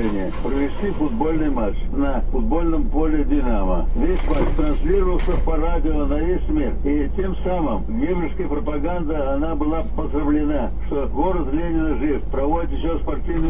решение провести футбольный матч на футбольном поле «Динамо». Весь матч транслировался по радио на весь мир. И тем самым немецкая пропаганда, она была поздравлена, что город Ленина жив, проводит еще спортивный